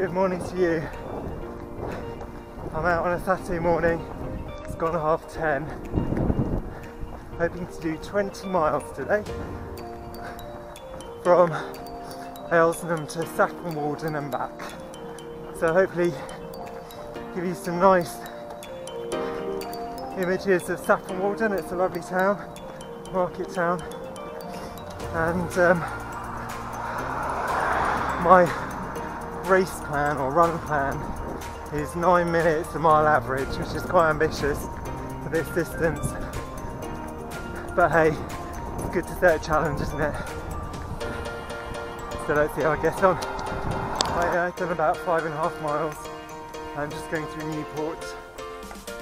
Good morning to you. I'm out on a Saturday morning. It's gone half ten. Hoping to do 20 miles today from Elsenham to Saffron Walden and back. So hopefully give you some nice images of Saffron Walden. It's a lovely town, market town, and um, my race plan or run plan is nine minutes a mile average, which is quite ambitious for this distance. But hey, it's good to set a challenge, isn't it? So let's see how I get on. I've uh, done about five and a half miles. I'm just going through Newport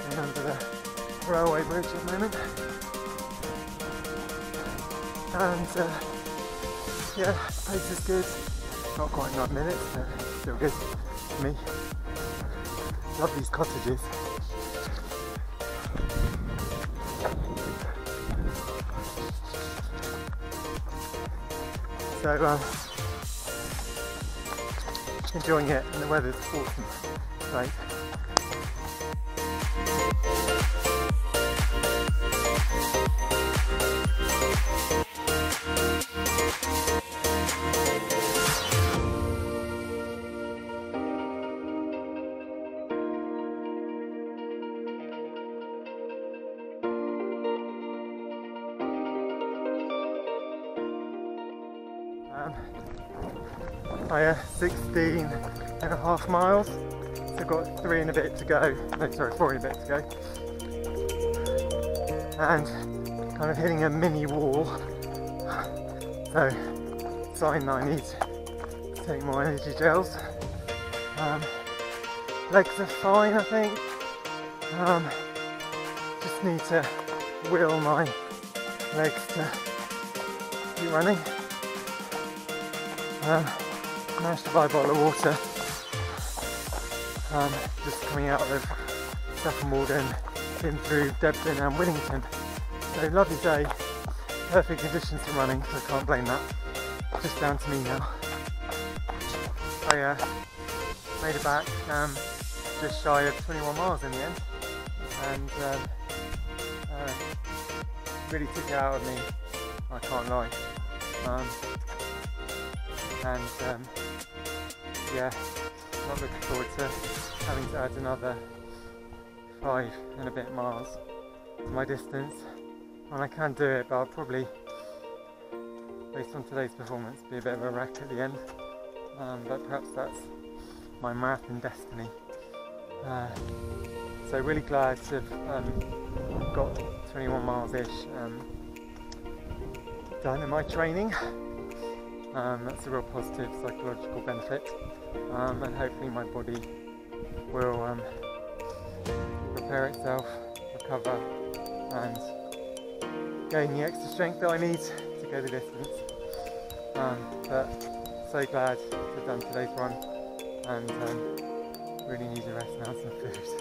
and under the railway bridge at the moment. And uh, yeah, pace is good. Not quite nine minutes, but still good for me. Love these cottages. So uh, enjoying it and the weather's awesome. Right. Um, I uh, 16 and a half miles. So I've got three and a bit to go. No, sorry, four and a bit to go. And kind of hitting a mini wall. So, sign that I need to take more energy gels. Um, legs are fine, I think. Um, just need to will my legs to keep running. Um, managed to buy a bottle of water. Um, just coming out of Saffron Walden, in through Debden and Widdington. So lovely day, perfect conditions for running, so I can't blame that. Just down to me now. I uh, made it back um, just shy of 21 miles in the end, and um, uh, really took it out of me. I can't lie. Um, and um, yeah, not looking forward to having to add another five and a bit miles to my distance. And I can do it, but I'll probably, based on today's performance, be a bit of a wreck at the end. Um, but perhaps that's my marathon destiny. Uh, so really glad to have um, got 21 miles ish um, done in my training. Um, that's a real positive psychological benefit, um, and hopefully my body will um, repair itself, recover, and gain the extra strength that I need to go the distance. Um, but so glad to have done today's run, and um, really need a rest now, some food.